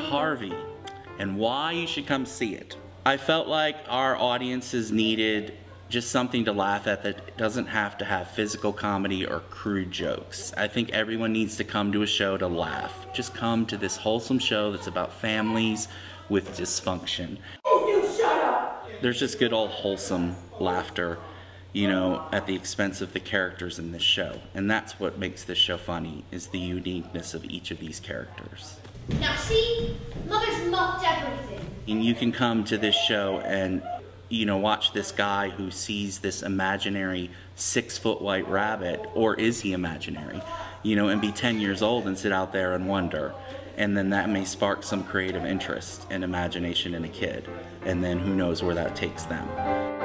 Harvey and why you should come see it. I felt like our audiences needed just something to laugh at that doesn't have to have physical comedy or crude jokes. I think everyone needs to come to a show to laugh. Just come to this wholesome show that's about families with dysfunction. There's just good old wholesome laughter, you know, at the expense of the characters in this show. And that's what makes this show funny, is the uniqueness of each of these characters. Now see, Mother's mucked everything. And you can come to this show and you know, watch this guy who sees this imaginary six foot white rabbit, or is he imaginary? You know, and be 10 years old and sit out there and wonder. And then that may spark some creative interest and imagination in a kid. And then who knows where that takes them.